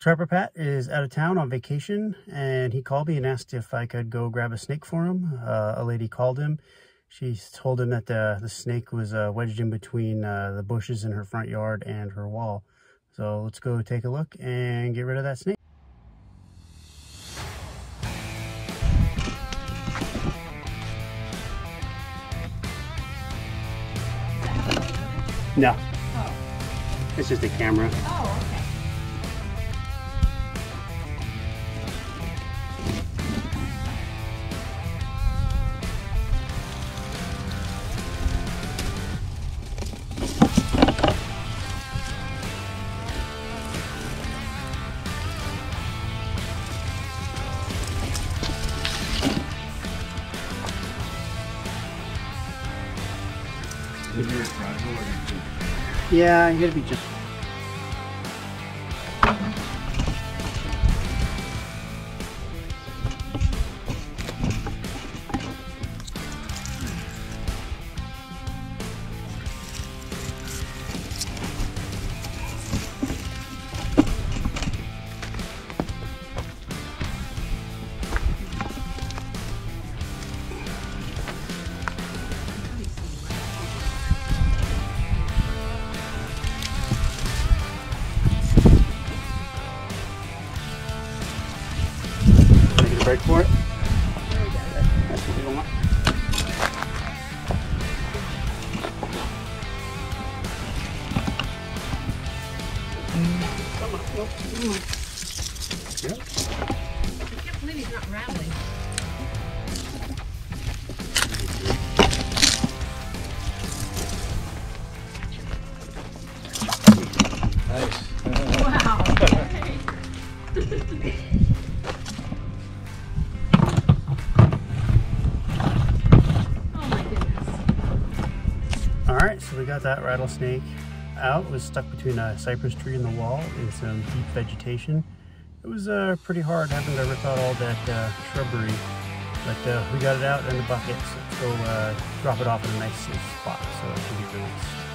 Trapper Pat is out of town on vacation and he called me and asked if I could go grab a snake for him. Uh, a lady called him. She told him that the, the snake was uh, wedged in between uh, the bushes in her front yard and her wall. So let's go take a look and get rid of that snake. No. Oh. It's just a camera. Oh. Yeah, you gotta be just break for it. That's what we want. Yep. I can't believe he's not rattling. Nice. wow. Alright, so we got that rattlesnake out. It was stuck between a cypress tree and the wall in some deep vegetation. It was uh, pretty hard having to rip out all that uh, shrubbery, but uh, we got it out in the bucket, so uh, drop it off in a nice safe spot so it can be released.